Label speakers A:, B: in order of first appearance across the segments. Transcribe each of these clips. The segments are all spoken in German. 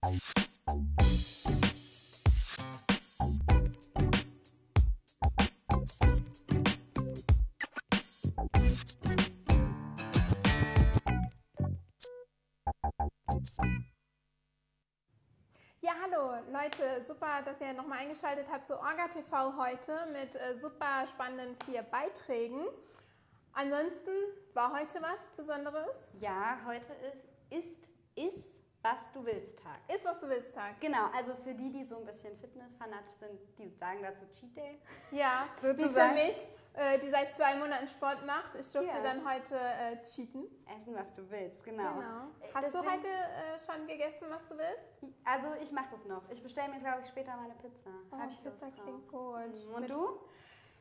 A: Ja, hallo Leute, super, dass ihr nochmal eingeschaltet habt zu Orga TV heute mit äh, super spannenden vier Beiträgen. Ansonsten war heute was Besonderes?
B: Ja, heute ist ist ist was du willst Tag.
A: Ist was du willst Tag.
B: Genau, also für die, die so ein bisschen fitnessfanatisch sind, die sagen dazu Cheat Day.
A: Ja, wie für mich, äh, die seit zwei Monaten Sport macht. Ich durfte
B: Ja.
A: dann heute äh, cheaten.
B: Essen, was du willst, genau.
A: Genau. Hast du
B: deswegen-
A: heute äh, schon gegessen, was du willst?
B: Also ich mache das noch. Ich bestelle mir, glaube ich, später meine Pizza.
A: Oh,
B: Hab ich
A: Pizza klingt gut.
B: Mhm. Und
A: Mit-
B: du?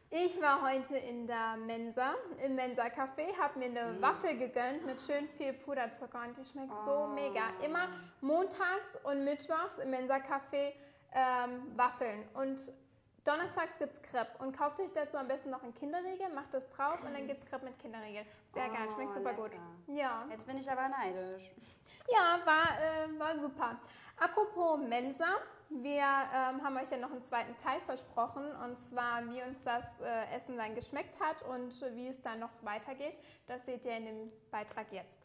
A: Ich war heute in der Mensa, im Mensa-Café, habe mir eine
B: Mhm.
A: Waffel gegönnt mit schön viel Puderzucker und die schmeckt so
B: Oh.
A: mega. Immer montags und mittwochs im Mensa-Café ähm, Waffeln und donnerstags gibt es Crepe und kauft euch dazu am besten noch einen Kinderriegel, macht das drauf und dann gibt es Crepe mit Kinderriegel. Sehr geil,
B: Oh,
A: schmeckt super
B: lecker.
A: gut. Ja.
B: Jetzt bin ich aber neidisch.
A: Ja, war, äh, war super. Apropos Mensa, wir ähm, haben euch ja noch einen zweiten Teil versprochen und zwar, wie uns das äh, Essen dann geschmeckt hat und wie es dann noch weitergeht. Das seht ihr in dem Beitrag jetzt.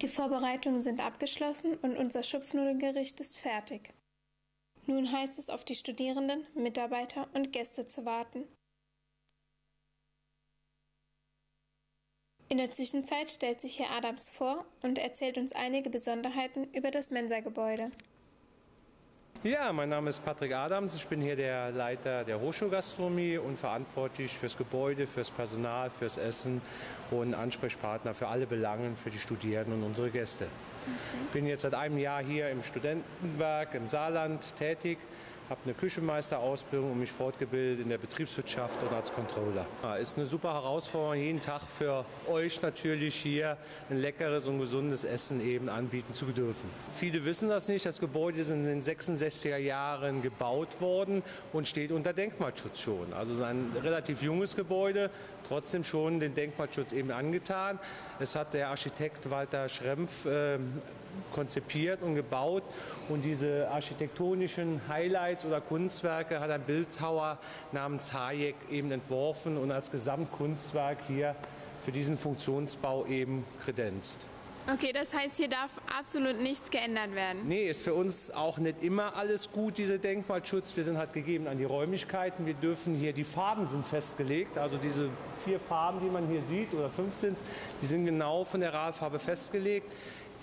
A: Die Vorbereitungen sind abgeschlossen und unser Schupfnudelgericht ist fertig. Nun heißt es auf die Studierenden, Mitarbeiter und Gäste zu warten. In der Zwischenzeit stellt sich Herr Adams vor und erzählt uns einige Besonderheiten über das Mensa-Gebäude.
C: Ja, mein Name ist Patrick Adams. Ich bin hier der Leiter der Hochschulgastronomie und verantwortlich fürs Gebäude, fürs Personal, fürs Essen und Ansprechpartner für alle Belangen für die Studierenden und unsere Gäste. Ich bin jetzt seit einem Jahr hier im Studentenwerk im Saarland tätig, habe eine Küchenmeisterausbildung und mich fortgebildet in der Betriebswirtschaft und als Controller. Ja, ist eine super Herausforderung, jeden Tag für euch natürlich hier ein leckeres und gesundes Essen eben anbieten zu dürfen. Viele wissen das nicht, das Gebäude ist in den 66er Jahren gebaut worden und steht unter Denkmalschutz schon. Also es ist ein relativ junges Gebäude, trotzdem schon den Denkmalschutz eben angetan. Es hat der Architekt Walter Schrempf ähm, konzipiert und gebaut und diese architektonischen Highlights oder Kunstwerke hat ein Bildhauer namens Hayek eben entworfen und als Gesamtkunstwerk hier für diesen Funktionsbau eben kredenzt.
A: Okay, das heißt, hier darf absolut nichts geändert werden.
C: Nee, ist für uns auch nicht immer alles gut, diese Denkmalschutz. Wir sind halt gegeben an die Räumlichkeiten. Wir dürfen hier, die Farben sind festgelegt. Also diese vier Farben, die man hier sieht, oder fünf sind die sind genau von der Rahlfarbe festgelegt.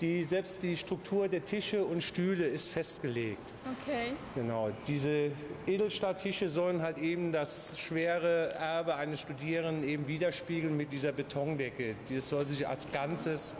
C: Die, selbst die Struktur der Tische und Stühle ist festgelegt.
A: Okay.
C: Genau, diese Edelstahltische sollen halt eben das schwere Erbe eines Studierenden eben widerspiegeln mit dieser Betondecke. Das soll sich als Ganzes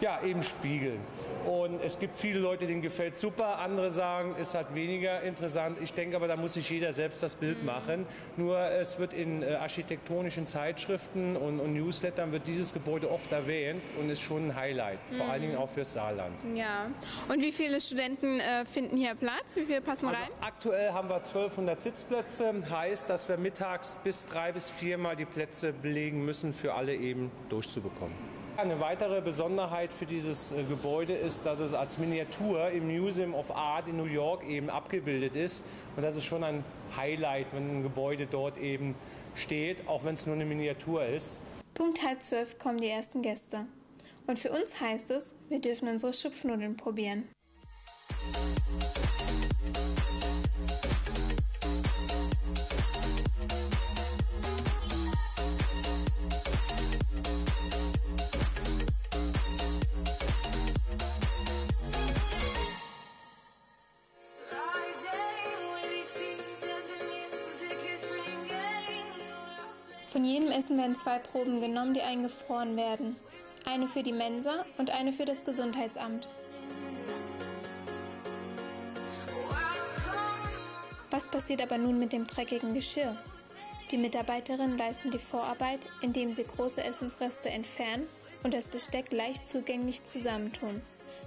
C: ja, eben spiegeln. Und es gibt viele Leute, denen gefällt super, andere sagen, ist halt weniger interessant. Ich denke aber, da muss sich jeder selbst das Bild machen. Nur es wird in äh, architektonischen Zeitschriften und, und Newslettern wird dieses Gebäude oft erwähnt und ist schon ein Highlight, vor allen Dingen auch fürs Saarland.
A: Ja. Und wie viele Studenten äh, finden hier Platz? Wie viele passen
C: Also
A: rein?
C: aktuell haben wir 1200 Sitzplätze, heißt, dass wir mittags bis drei bis viermal die Plätze belegen müssen, für alle eben durchzubekommen. Eine weitere Besonderheit für dieses äh, Gebäude ist, dass es als Miniatur im Museum of Art in New York eben abgebildet ist. Und das ist schon ein Highlight, wenn ein Gebäude dort eben steht, auch wenn es nur eine Miniatur ist.
A: Punkt halb zwölf kommen die ersten Gäste. Und für uns heißt es, wir dürfen unsere Schupfnudeln probieren.
D: Rising
A: Von jedem Essen werden zwei Proben genommen, die eingefroren werden. Eine für die Mensa und eine für das Gesundheitsamt. Was passiert aber nun mit dem dreckigen Geschirr? Die Mitarbeiterinnen leisten die Vorarbeit, indem sie große Essensreste entfernen und das Besteck leicht zugänglich zusammentun.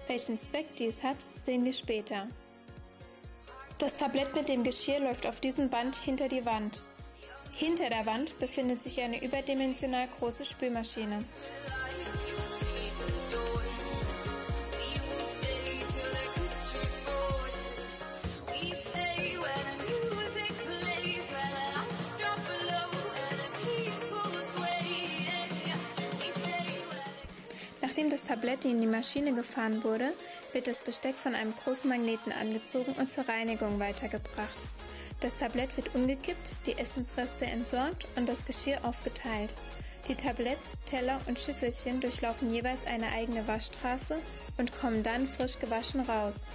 A: Welchen Zweck dies hat, sehen wir später. Das Tablett mit dem Geschirr läuft auf diesem Band hinter die Wand. Hinter der Wand befindet sich eine überdimensional große Spülmaschine. Nachdem das Tablett in die Maschine gefahren wurde, wird das Besteck von einem großen Magneten angezogen und zur Reinigung weitergebracht. Das Tablett wird umgekippt, die Essensreste entsorgt und das Geschirr aufgeteilt. Die Tabletts, Teller und Schüsselchen durchlaufen jeweils eine eigene Waschstraße und kommen dann frisch gewaschen raus.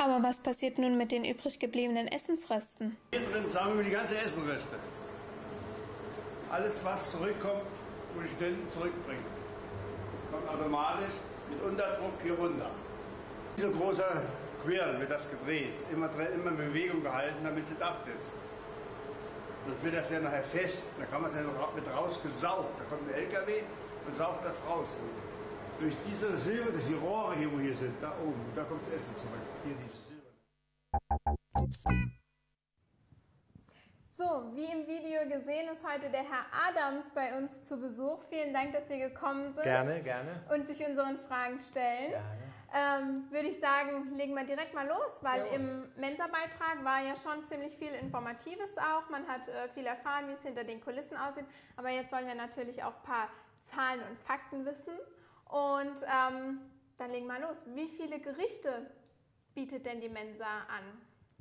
A: Aber was passiert nun mit den übrig gebliebenen Essensresten?
E: Hier drin sammeln wir die ganzen Essenreste. Alles, was zurückkommt, muss ich dann zurückbringen. Automatisch mit Unterdruck hier runter. Dieser große Quirl wird das gedreht, immer, immer in Bewegung gehalten, damit es nicht absetzt. Sonst wird das ja nachher fest, da kann man es ja noch mit rausgesaugt. Da kommt ein LKW und saugt das raus. oben. Durch diese Silber, durch die Rohre hier, wo hier sind, da oben, da kommt das Essen zurück. Hier dieses Silber.
A: So, wie im Video gesehen ist heute der Herr Adams bei uns zu Besuch. Vielen Dank, dass Sie gekommen sind
C: Gerne, gerne.
A: und sich unseren Fragen stellen.
C: Gerne.
A: Ähm, Würde ich sagen, legen wir direkt mal los, weil
C: Jawohl.
A: im Mensa-Beitrag war ja schon ziemlich viel Informatives auch. Man hat äh, viel erfahren, wie es hinter den Kulissen aussieht. Aber jetzt wollen wir natürlich auch ein paar Zahlen und Fakten wissen. Und ähm, dann legen wir los. Wie viele Gerichte bietet denn die Mensa an?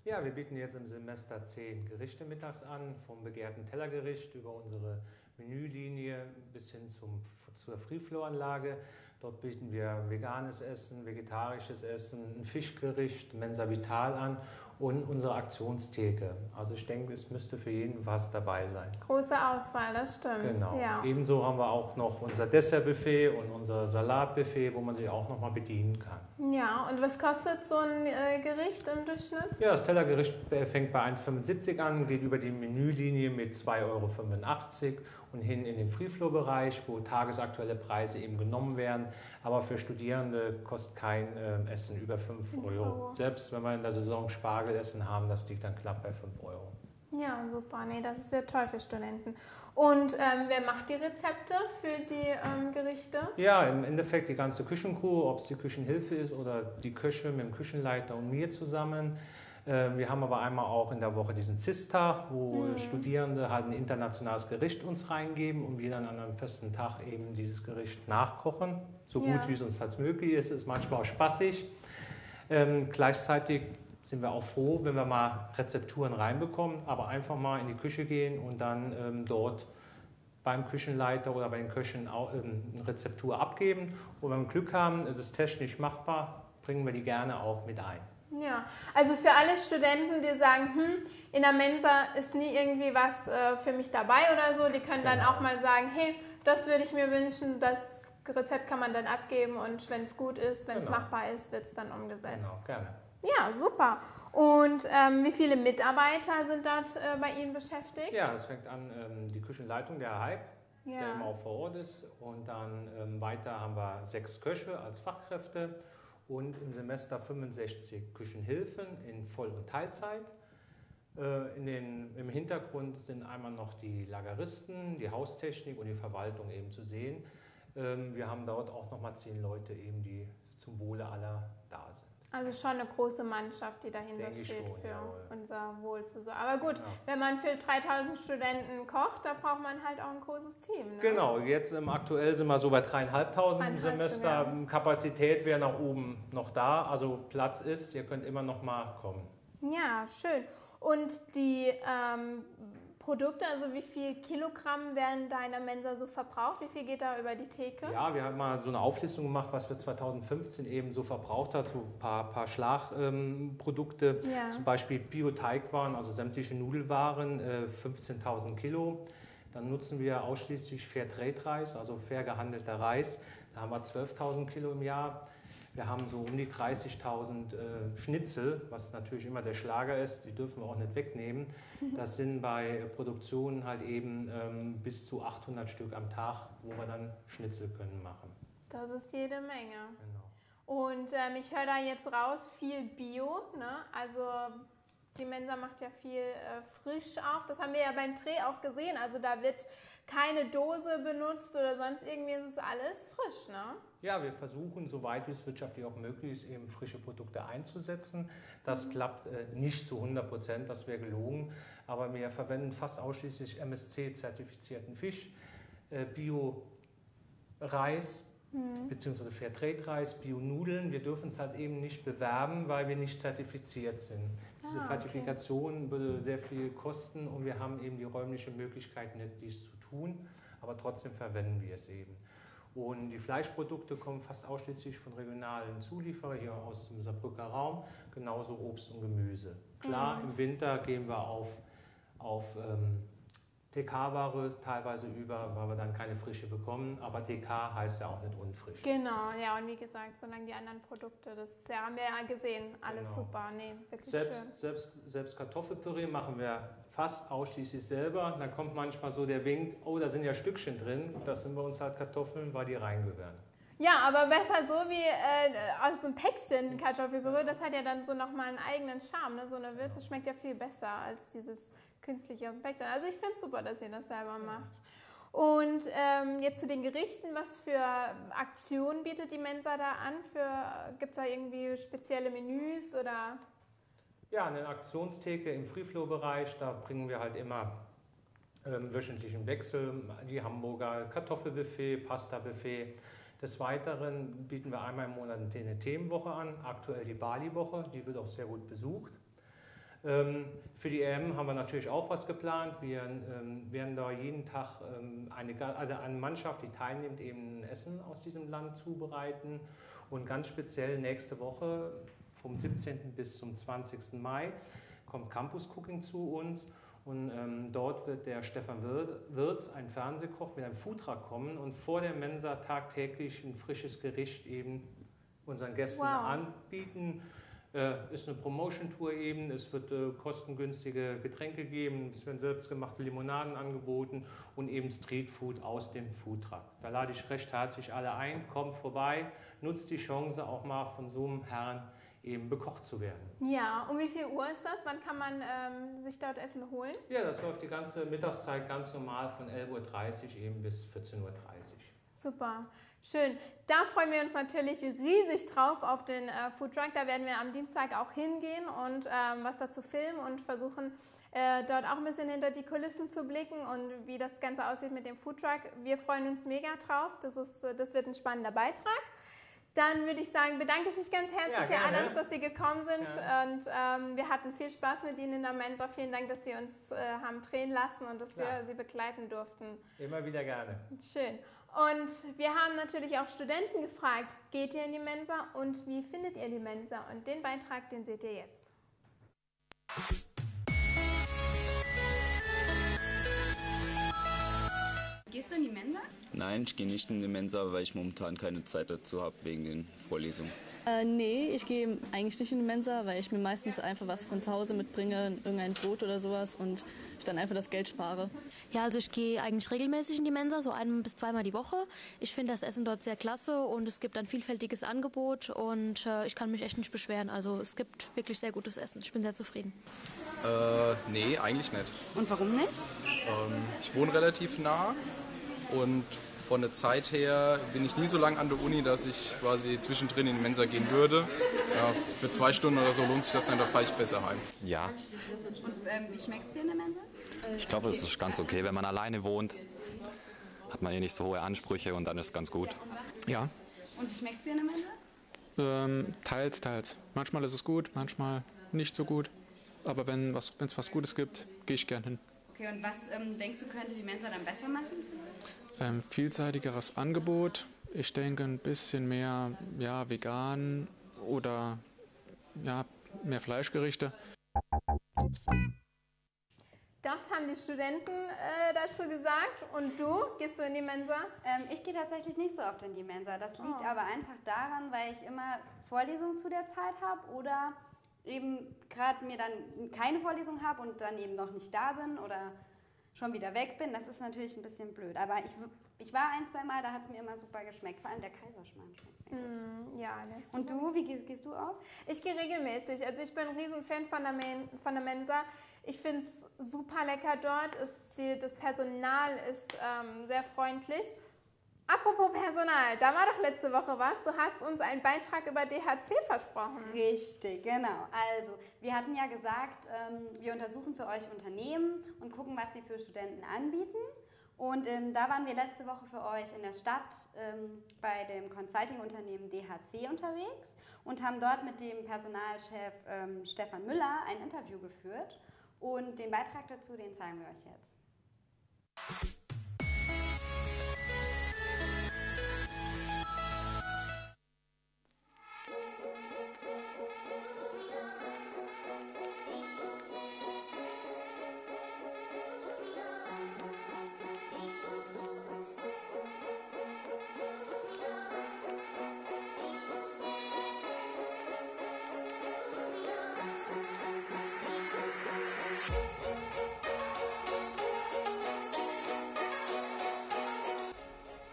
C: Ja, wir bieten jetzt im Semester 10 Gerichte mittags an, vom begehrten Tellergericht über unsere Menülinie bis hin zum, zur Free-Flow-Anlage. Dort bieten wir veganes Essen, vegetarisches Essen, ein Fischgericht, Mensa Vital an und unsere Aktionstheke. Also ich denke, es müsste für jeden was dabei sein.
A: Große Auswahl, das stimmt.
C: Genau.
A: Ja.
C: Ebenso haben wir auch noch unser Dessertbuffet und unser Salatbuffet, wo man sich auch noch mal bedienen kann.
A: ja, und was kostet so ein äh, Gericht im Durchschnitt?
C: Ja, das Tellergericht fängt bei 1,75 an, geht über die Menülinie mit 2,85 Euro und hin in den Free-Flow-Bereich, wo tagesaktuelle Preise eben genommen werden. Aber für Studierende kostet kein ähm, Essen über 5
A: Fünf
C: Euro.
A: Euro.
C: Selbst wenn wir in der Saison Spargelessen haben, das liegt dann knapp bei 5 Euro.
A: Ja, super. Nee, das ist ja toll für Studenten. Und ähm, wer macht die Rezepte für die ähm, Gerichte?
C: Ja, im Endeffekt die ganze Küchencrew, ob es die Küchenhilfe ist oder die Köche mit dem Küchenleiter und mir zusammen. Ähm, Wir haben aber einmal auch in der Woche diesen CIS-Tag, wo
A: Mhm.
C: Studierende halt ein internationales Gericht uns reingeben und wir dann an einem festen Tag eben dieses Gericht nachkochen. So
A: Ja.
C: gut wie es uns halt möglich ist, ist manchmal auch spaßig. Ähm, gleichzeitig sind wir auch froh, wenn wir mal Rezepturen reinbekommen, aber einfach mal in die Küche gehen und dann ähm, dort beim Küchenleiter oder bei den Köchen auch, ähm, eine Rezeptur abgeben. Und wenn wir Glück haben, ist es technisch machbar, bringen wir die gerne auch mit ein.
A: Ja, also für alle Studenten, die sagen, hm, in der Mensa ist nie irgendwie was äh, für mich dabei oder so, die können dann
C: Genau.
A: auch mal sagen, hey, das würde ich mir wünschen, das Rezept kann man dann abgeben und wenn es gut ist, wenn es
C: Genau.
A: machbar ist, wird es dann umgesetzt.
C: Genau, gerne.
A: Ja, super. Und ähm, wie viele Mitarbeiter sind dort äh, bei Ihnen beschäftigt?
C: Ja, es fängt an ähm, die Küchenleitung, der Hype, der immer
A: Ja.
C: auch vor Ort ist. Und dann ähm, weiter haben wir sechs Köche als Fachkräfte und im Semester 65 Küchenhilfen in Voll- und Teilzeit. Äh, In den, Im Hintergrund sind einmal noch die Lageristen, die Haustechnik und die Verwaltung eben zu sehen. Ähm, Wir haben dort auch nochmal zehn Leute eben, die zum Wohle aller da sind.
A: Also schon eine große Mannschaft, die dahinter
C: Denke
A: steht
C: schon,
A: für
C: jawohl.
A: unser Wohl zu sorgen. Aber gut,
C: Ja.
A: wenn man für 3000 Studenten kocht, da braucht man halt auch ein großes Team. Ne?
C: Genau, jetzt im aktuell sind wir so bei dreieinhalbtausend im
A: Dreieinhalb
C: Semester.
A: sogar.
C: Kapazität wäre nach oben noch da, also Platz ist, ihr könnt immer noch mal kommen.
A: Ja, schön. Und die ähm, Produkte, also wie viel Kilogramm werden da in der Mensa so verbraucht? Wie viel geht da über die Theke?
C: Ja, wir haben mal so eine Auflistung gemacht, was wir 2015 eben so verbraucht hat, so ein paar, paar Schlagprodukte, ähm,
A: Ja.
C: zum Beispiel Bio-Teigwaren, also sämtliche Nudelwaren, äh, 15.000 Kilo. Dann nutzen wir ausschließlich Fairtrade-Reis, also fair gehandelter Reis. Da haben wir 12.000 Kilo im Jahr. Wir haben so um die 30.000 äh, Schnitzel, was natürlich immer der Schlager ist, die dürfen wir auch nicht wegnehmen. Das sind bei Produktionen halt eben ähm, bis zu 800 Stück am Tag, wo wir dann Schnitzel können machen.
A: Das ist jede Menge.
C: Genau.
A: Und ähm, ich höre da jetzt raus, viel Bio. Ne? Also die Mensa macht ja viel äh, frisch auch. Das haben wir ja beim Dreh auch gesehen. Also da wird keine Dose benutzt oder sonst irgendwie. Es ist alles frisch. Ne?
C: Ja, wir versuchen, soweit wie es wirtschaftlich auch möglich ist, eben frische Produkte einzusetzen. Das klappt äh, nicht zu 100 Prozent, das wäre gelogen, aber wir verwenden fast ausschließlich MSC-zertifizierten Fisch, äh, Bio-Reis beziehungsweise Fairtrade-Reis, Bio-Nudeln. Wir dürfen es halt eben nicht bewerben, weil wir nicht zertifiziert sind. Diese
A: Ah, okay.
C: Zertifikation würde sehr viel kosten und wir haben eben die räumliche Möglichkeit nicht, dies zu tun, aber trotzdem verwenden wir es eben. Und die Fleischprodukte kommen fast ausschließlich von regionalen Zulieferern hier aus dem Saarbrücker Raum, genauso Obst und Gemüse. Klar, im Winter gehen wir auf, auf ähm, TK-Ware teilweise über, weil wir dann keine frische bekommen, aber TK heißt ja auch nicht unfrisch.
A: Genau, ja. Und wie gesagt, solange die anderen Produkte, das ja, haben wir ja gesehen. Alles
C: Genau.
A: super. Nee, wirklich schön.
C: Selbst, selbst, selbst Kartoffelpüree machen wir fast ausschließlich selber. Da kommt manchmal so der Wink, oh, da sind ja Stückchen drin. Das sind bei uns halt Kartoffeln, weil die reingehören.
A: Ja, aber besser so wie äh, aus einem Päckchen Kartoffelpüree. Das hat ja dann so nochmal einen eigenen Charme. Ne? So eine Würze schmeckt ja viel besser als dieses künstliche aus dem Päckchen. Also ich finde es super, dass ihr das selber macht. Und ähm, jetzt zu den Gerichten, was für Aktionen bietet die Mensa da an? Gibt es da irgendwie spezielle Menüs oder?
C: Ja, eine Aktionstheke im Free-Flow-Bereich, da bringen wir halt immer ähm, wöchentlich im Wechsel die Hamburger Kartoffelbuffet, Pasta-Buffet. Des Weiteren bieten wir einmal im Monat eine Themenwoche an, aktuell die Bali-Woche, die wird auch sehr gut besucht. Ähm, für die EM haben wir natürlich auch was geplant. Wir ähm, werden da jeden Tag ähm, eine, also eine Mannschaft, die teilnimmt, eben Essen aus diesem Land zubereiten. Und ganz speziell nächste Woche, vom 17. bis zum 20. Mai, kommt Campus Cooking zu uns. Und ähm, dort wird der Stefan Wir- Wirz, ein Fernsehkoch, mit einem Foodtruck kommen und vor der Mensa tagtäglich ein frisches Gericht eben unseren Gästen
A: Wow.
C: anbieten. Äh, ist eine Promotion-Tour eben, es wird äh, kostengünstige Getränke geben, es werden selbstgemachte Limonaden angeboten und eben Streetfood aus dem Foodtruck. Da lade ich recht herzlich alle ein, kommt vorbei, nutzt die Chance auch mal von so einem Herrn eben bekocht zu werden.
A: Ja, um wie viel Uhr ist das? Wann kann man ähm, sich dort Essen holen?
C: Ja, das läuft die ganze Mittagszeit ganz normal von 11.30 Uhr eben bis 14.30 Uhr.
A: Super, schön. Da freuen wir uns natürlich riesig drauf auf den äh, Food Truck. Da werden wir am Dienstag auch hingehen und ähm, was dazu filmen und versuchen, äh, dort auch ein bisschen hinter die Kulissen zu blicken und wie das Ganze aussieht mit dem Food Truck. Wir freuen uns mega drauf. Das, ist, äh, das wird ein spannender Beitrag. Dann würde ich sagen, bedanke ich mich ganz herzlich,
C: Ja,
A: Herr. Adams, dass Sie gekommen sind.
C: Gerne.
A: Und ähm, wir hatten viel Spaß mit Ihnen in der Mensa. Vielen Dank, dass Sie uns äh, haben drehen lassen und dass wir
C: Ja.
A: Sie begleiten durften.
C: Immer wieder gerne.
A: Schön. Und wir haben natürlich auch Studenten gefragt, geht ihr in die Mensa und wie findet ihr die Mensa? Und den Beitrag, den seht ihr jetzt.
B: Gehst du in die Mensa?
F: Nein, ich gehe nicht in die Mensa, weil ich momentan keine Zeit dazu habe wegen den Vorlesungen.
G: Äh, nee, ich gehe eigentlich nicht in die Mensa, weil ich mir meistens einfach was von zu Hause mitbringe, irgendein Brot oder sowas und ich dann einfach das Geld spare.
H: Ja, also ich gehe eigentlich regelmäßig in die Mensa, so ein bis zweimal die Woche. Ich finde das Essen dort sehr klasse und es gibt ein vielfältiges Angebot und äh, ich kann mich echt nicht beschweren. Also es gibt wirklich sehr gutes Essen. Ich bin sehr zufrieden.
I: Äh, nee, eigentlich nicht.
B: Und warum nicht?
I: Ähm, ich wohne relativ nah und von der Zeit her bin ich nie so lange an der Uni, dass ich quasi zwischendrin in die Mensa gehen würde. Ja, für zwei Stunden oder so lohnt sich das dann, da fahre ich besser heim.
J: Ja,
B: Und ähm, wie schmeckt es dir in der Mensa?
J: ich glaube, es ist ganz okay. Wenn man alleine wohnt, hat man eh nicht so hohe Ansprüche und dann ist es ganz gut.
K: Ja,
B: Und wie schmeckt es dir in der Mensa?
K: ähm, teils, teils. Manchmal ist es gut, manchmal nicht so gut. aber wenn es was, was Gutes gibt, gehe ich gern hin.
B: Okay, und was ähm, denkst du, könnte die Mensa dann besser machen?
K: Ähm, vielseitigeres Angebot. Ich denke ein bisschen mehr ja, vegan oder ja, mehr Fleischgerichte.
A: Das haben die Studenten äh, dazu gesagt. Und du, gehst du in die Mensa?
B: Ähm, ich gehe tatsächlich nicht so oft in die Mensa. Das liegt
A: Oh.
B: aber einfach daran, weil ich immer Vorlesungen zu der Zeit habe oder eben gerade mir dann keine Vorlesung habe und dann eben noch nicht da bin oder schon wieder weg bin. Das ist natürlich ein bisschen blöd. Aber ich, ich war ein, zwei Mal, da hat es mir immer super geschmeckt. Vor allem der Kaiserschmarrn schmeckt.
A: Mm, ja, ist
B: Und du, wie gehst, gehst du auf?
A: Ich gehe regelmäßig. Also ich bin ein Riesenfan von der, Men von der Mensa. Ich finde es super lecker dort. Es, die, das Personal ist ähm, sehr freundlich. Apropos Personal, da war doch letzte Woche was. Du hast uns einen Beitrag über DHC versprochen.
B: Richtig, genau. Also, wir hatten ja gesagt, ähm, wir untersuchen für euch Unternehmen und gucken, was sie für Studenten anbieten. Und ähm, da waren wir letzte Woche für euch in der Stadt ähm, bei dem Consulting-Unternehmen DHC unterwegs und haben dort mit dem Personalchef ähm, Stefan Müller ein Interview geführt. Und den Beitrag dazu, den zeigen wir euch jetzt.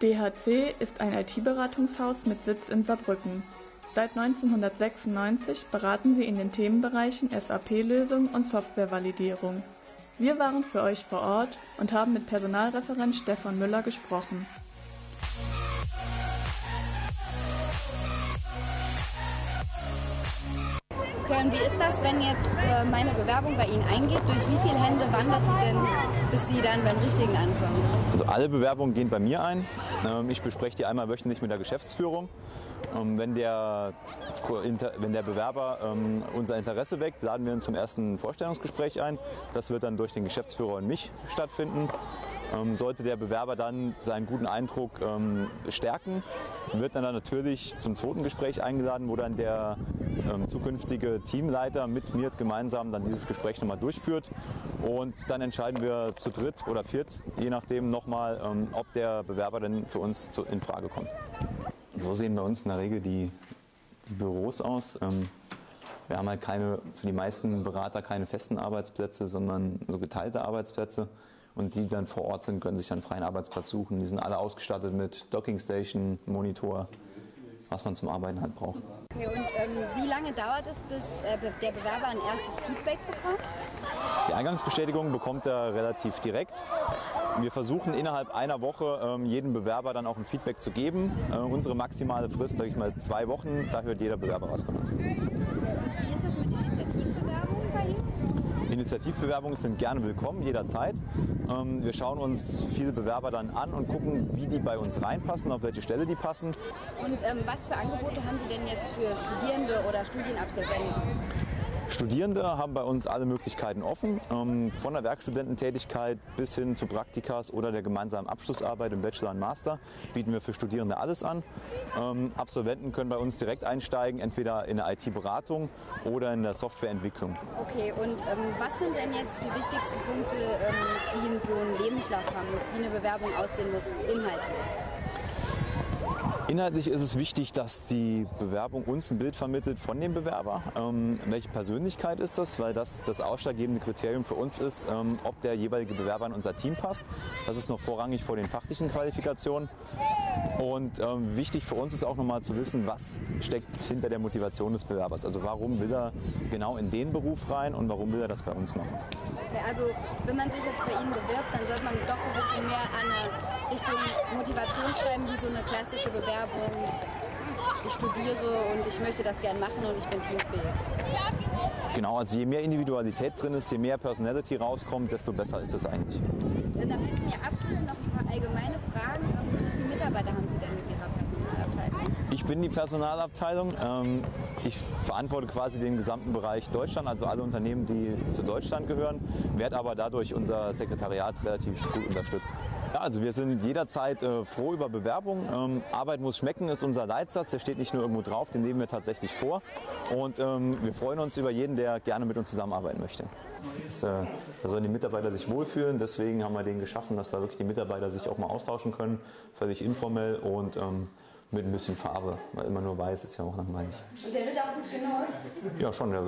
L: DHC ist ein IT-Beratungshaus mit Sitz in Saarbrücken. Seit 1996 beraten sie in den Themenbereichen SAP-Lösung und Softwarevalidierung. Wir waren für euch vor Ort und haben mit Personalreferent Stefan Müller gesprochen.
B: Okay, und wie ist das, wenn jetzt äh, meine Bewerbung bei Ihnen eingeht? Durch wie viele Hände wandert sie denn, bis sie dann beim Richtigen ankommt?
M: Also alle Bewerbungen gehen bei mir ein. Ähm, Ich bespreche die einmal wöchentlich mit der Geschäftsführung. Ähm, Wenn der, wenn der Bewerber ähm, unser Interesse weckt, laden wir ihn zum ersten Vorstellungsgespräch ein. Das wird dann durch den Geschäftsführer und mich stattfinden. Sollte der Bewerber dann seinen guten Eindruck stärken, wird dann natürlich zum zweiten Gespräch eingeladen, wo dann der ähm, zukünftige Teamleiter mit mir gemeinsam dann dieses Gespräch nochmal durchführt. Und dann entscheiden wir zu dritt oder viert, je nachdem nochmal, ähm, ob der Bewerber denn für uns zu, in Frage kommt. So sehen bei uns in der Regel die, die Büros aus. Ähm, wir haben halt keine, für die meisten Berater keine festen Arbeitsplätze, sondern so geteilte Arbeitsplätze. Und die, dann vor Ort sind, können sich dann einen freien Arbeitsplatz suchen. Die sind alle ausgestattet mit Dockingstation, Monitor, was man zum Arbeiten halt braucht.
B: Okay, und ähm, wie lange dauert es, bis äh, der Bewerber ein erstes Feedback bekommt?
M: Die Eingangsbestätigung bekommt er relativ direkt. Wir versuchen innerhalb einer Woche ähm, jedem Bewerber dann auch ein Feedback zu geben. Äh, unsere maximale Frist, sage ich mal, ist zwei Wochen. Da hört jeder Bewerber was von uns.
B: Wie ist es mit Initiativbewerbungen bei Ihnen?
M: Initiativbewerbungen sind gerne willkommen, jederzeit. Ähm, wir schauen uns viele Bewerber dann an und gucken, wie die bei uns reinpassen, auf welche Stelle die passen.
B: Und ähm, was für Angebote haben Sie denn jetzt für Studierende oder Studienabsolventen?
M: Studierende haben bei uns alle Möglichkeiten offen, ähm, von der Werkstudententätigkeit bis hin zu Praktikas oder der gemeinsamen Abschlussarbeit im Bachelor und Master bieten wir für Studierende alles an. Ähm, Absolventen können bei uns direkt einsteigen, entweder in der IT-Beratung oder in der Softwareentwicklung.
B: Okay, und ähm, was sind denn jetzt die wichtigsten Punkte, ähm, die so ein Lebenslauf haben muss, wie eine Bewerbung aussehen muss, inhaltlich?
M: Inhaltlich ist es wichtig, dass die Bewerbung uns ein Bild vermittelt von dem Bewerber. Ähm, welche Persönlichkeit ist das? Weil das das ausschlaggebende Kriterium für uns ist, ähm, ob der jeweilige Bewerber in unser Team passt. Das ist noch vorrangig vor den fachlichen Qualifikationen. Und ähm, wichtig für uns ist auch nochmal zu wissen, was steckt hinter der Motivation des Bewerbers. Also warum will er genau in den Beruf rein und warum will er das bei uns machen.
B: Okay, also wenn man sich jetzt bei Ihnen bewirbt, dann sollte man doch so ein bisschen mehr an eine Richtung Motivation schreiben, wie so eine klassische Bewerbung. Ich studiere und ich möchte das gern machen und ich bin teamfähig.
M: Genau, also je mehr Individualität drin ist, je mehr Personality rauskommt, desto besser ist es eigentlich.
B: Dann hätten wir abschließend noch ein paar allgemeine Fragen. Viele Mitarbeiter haben Sie denn in Ihrer Personalabteilung?
M: Ich bin die Personalabteilung. Ähm, Ich verantworte quasi den gesamten Bereich Deutschland, also alle Unternehmen, die zu Deutschland gehören, werde aber dadurch unser Sekretariat relativ gut unterstützt. Ja, also wir sind jederzeit äh, froh über Bewerbungen. Ähm, Arbeit muss schmecken ist unser Leitsatz. Der steht nicht nur irgendwo drauf, den nehmen wir tatsächlich vor. Und ähm, wir freuen uns über jeden, der gerne mit uns zusammenarbeiten möchte. Das, äh, da sollen die Mitarbeiter sich wohlfühlen. Deswegen haben wir den geschaffen, dass da wirklich die Mitarbeiter sich auch mal austauschen können. Völlig informell und ähm, mit ein bisschen Farbe. Weil immer nur weiß ist ja auch langweilig.
B: Und der wird auch gut genutzt.
M: Ja, schon. Ja.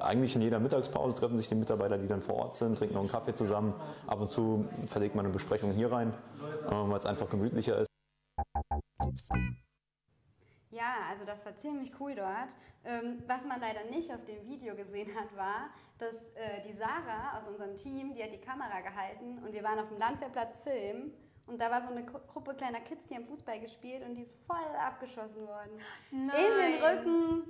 M: Eigentlich in jeder Mittagspause treffen sich die Mitarbeiter, die dann vor Ort sind, trinken noch einen Kaffee zusammen. Ab und zu verlegt man eine Besprechung hier rein, ähm, weil es einfach gemütlicher ist.
B: Ja, also das war ziemlich cool dort. Ähm, was man leider nicht auf dem Video gesehen hat, war, dass äh, die Sarah aus unserem Team, die hat die Kamera gehalten und wir waren auf dem Landwehrplatz filmen und da war so eine Gru- Gruppe kleiner Kids, die haben Fußball gespielt und die ist voll abgeschossen worden. In den Rücken,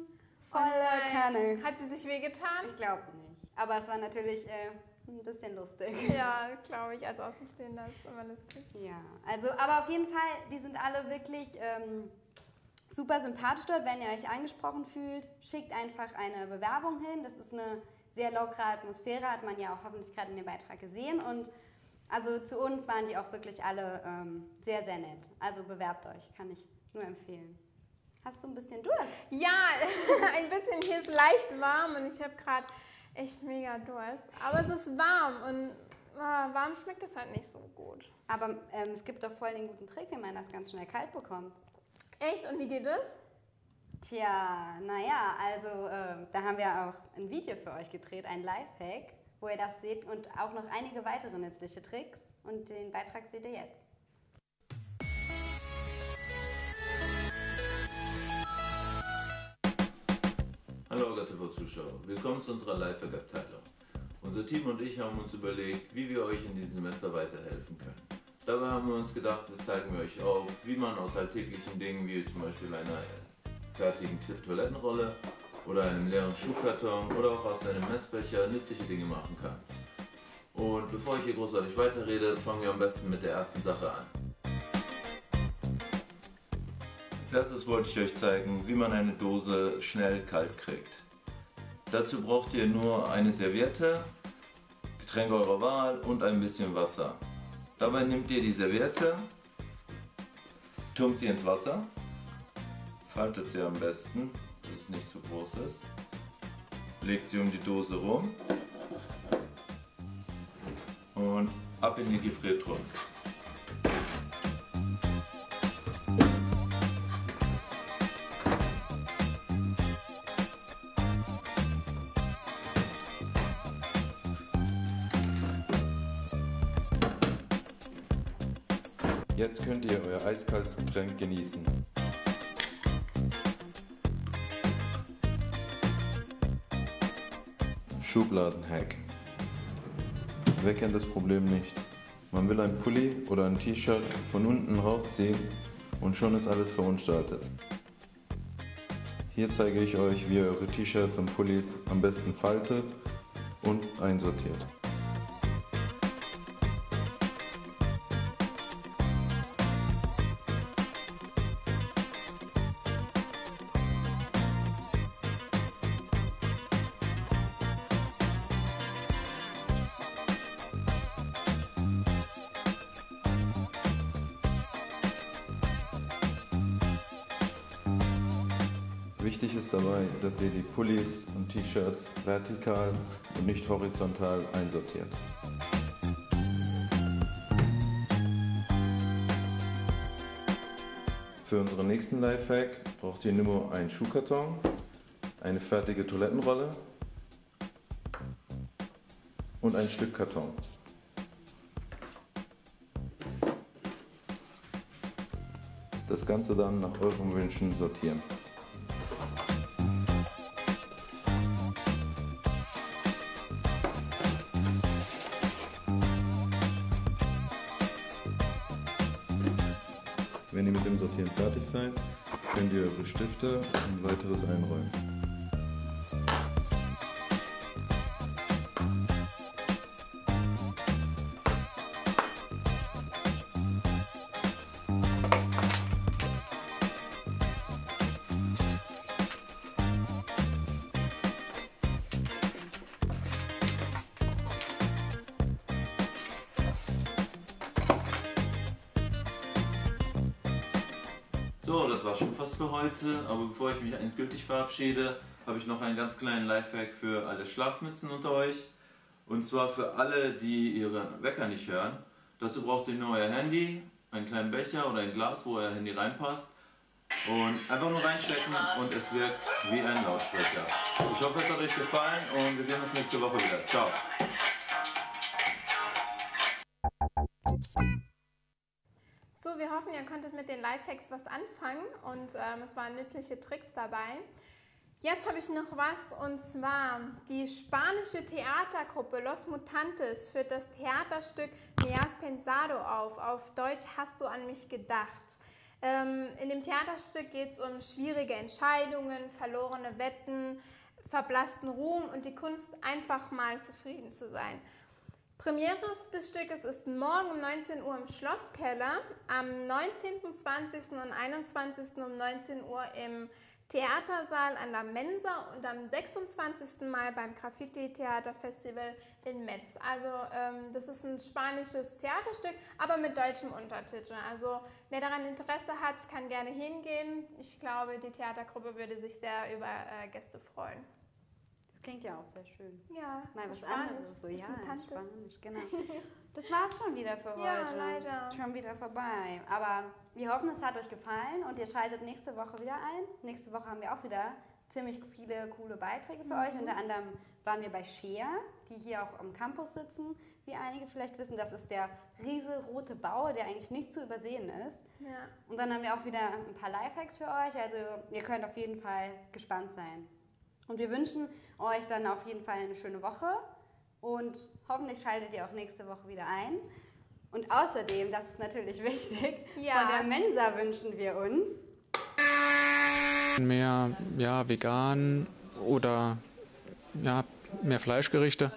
B: volle
A: Oh nein.
B: Kanne.
A: Hat sie sich wehgetan?
B: Ich glaube nicht. Aber es war natürlich äh, ein bisschen lustig.
A: Ja, glaube ich, als Außenstehender ist es immer lustig.
B: Ja, also, aber auf jeden Fall, die sind alle wirklich ähm, super sympathisch dort. Wenn ihr euch angesprochen fühlt, schickt einfach eine Bewerbung hin. Das ist eine sehr lockere Atmosphäre, hat man ja auch hoffentlich gerade in dem Beitrag gesehen. Und also zu uns waren die auch wirklich alle ähm, sehr, sehr nett. Also bewerbt euch, kann ich nur empfehlen. Hast du ein bisschen Durst?
A: Ja, ein bisschen. Hier ist leicht warm und ich habe gerade echt mega Durst. Aber es ist warm und ah, warm schmeckt es halt nicht so gut.
B: Aber ähm, es gibt doch voll den guten Trick, wie man das ganz schnell kalt bekommt.
A: Echt? Und wie geht es?
B: Tja, naja, also ähm, da haben wir auch ein Video für euch gedreht, ein Lifehack, wo ihr das seht und auch noch einige weitere nützliche Tricks. Und den Beitrag seht ihr jetzt.
N: Hallo AGTV-Zuschauer, willkommen zu unserer Lifehack-Abteilung. Unser Team und ich haben uns überlegt, wie wir euch in diesem Semester weiterhelfen können. Dabei haben wir uns gedacht, wir zeigen euch auf, wie man aus alltäglichen Dingen wie zum Beispiel einer fertigen Ti- Toilettenrolle oder einem leeren Schuhkarton oder auch aus einem Messbecher nützliche Dinge machen kann. Und bevor ich hier großartig weiterrede, fangen wir am besten mit der ersten Sache an. Als erstes wollte ich euch zeigen, wie man eine Dose schnell kalt kriegt. Dazu braucht ihr nur eine Serviette, Getränk eurer Wahl und ein bisschen Wasser. Dabei nehmt ihr die Serviette, türmt sie ins Wasser, faltet sie am besten, dass es nicht zu groß ist, legt sie um die Dose rum und ab in die Gefriertruhe. Eiskaltes Getränk genießen. Schubladenhack. Wer kennt das Problem nicht? Man will ein Pulli oder ein T-Shirt von unten rausziehen und schon ist alles verunstaltet. Hier zeige ich euch, wie ihr eure T-Shirts und Pullis am besten faltet und einsortiert. T-Shirts vertikal und nicht horizontal einsortiert. Für unseren nächsten Lifehack braucht ihr nur einen Schuhkarton, eine fertige Toilettenrolle und ein Stück Karton. Das Ganze dann nach euren Wünschen sortieren. Seid, könnt ihr eure Stifte und weiteres einräumen. So, das war schon fast für heute, aber bevor ich mich endgültig verabschiede, habe ich noch einen ganz kleinen Lifehack für alle Schlafmützen unter euch. Und zwar für alle, die ihren Wecker nicht hören. Dazu braucht ihr nur euer Handy, einen kleinen Becher oder ein Glas, wo euer Handy reinpasst. Und einfach nur reinstecken und es wirkt wie ein Lautsprecher. Ich hoffe, es hat euch gefallen und wir sehen uns nächste Woche wieder. Ciao.
A: So, wir hoffen, ihr konntet mit den Lifehacks was anfangen und ähm, es waren nützliche Tricks dabei. Jetzt habe ich noch was und zwar die spanische Theatergruppe Los Mutantes führt das Theaterstück Me has pensado auf. Auf Deutsch hast du an mich gedacht. Ähm, in dem Theaterstück geht es um schwierige Entscheidungen, verlorene Wetten, verblassten Ruhm und die Kunst, einfach mal zufrieden zu sein. Premiere des Stückes ist morgen um 19 Uhr im Schlosskeller, am 19., 20. und 21. um 19 Uhr im Theatersaal an der Mensa und am 26. Mai beim Graffiti-Theaterfestival in Metz. Also ähm, das ist ein spanisches Theaterstück, aber mit deutschem Untertitel. Also wer daran Interesse hat, kann gerne hingehen. Ich glaube, die Theatergruppe würde sich sehr über äh, Gäste freuen.
B: Das klingt ja auch sehr schön.
A: Ja,
B: Mal was
A: Spanisch,
B: anderes. So,
A: was
B: ja. Spanisch, genau. Das war's schon wieder für heute.
A: Ja, leider.
B: Schon wieder vorbei. Aber wir hoffen, es hat euch gefallen und ihr schaltet nächste Woche wieder ein. Nächste Woche haben wir auch wieder ziemlich viele coole Beiträge für
A: Mhm.
B: euch. Unter anderem waren wir bei Shea, die hier auch am Campus sitzen. Wie einige vielleicht wissen, das ist der riesenrote Bau, der eigentlich nicht zu übersehen ist.
A: Ja.
B: Und dann haben wir auch wieder ein paar Lifehacks für euch. Also ihr könnt auf jeden Fall gespannt sein. Und wir wünschen euch dann auf jeden Fall eine schöne Woche. Und hoffentlich schaltet ihr auch nächste Woche wieder ein. Und außerdem, das ist natürlich wichtig,
A: Ja.
B: von der Mensa wünschen wir uns
K: Mehr ja, vegan oder ja, mehr Fleischgerichte.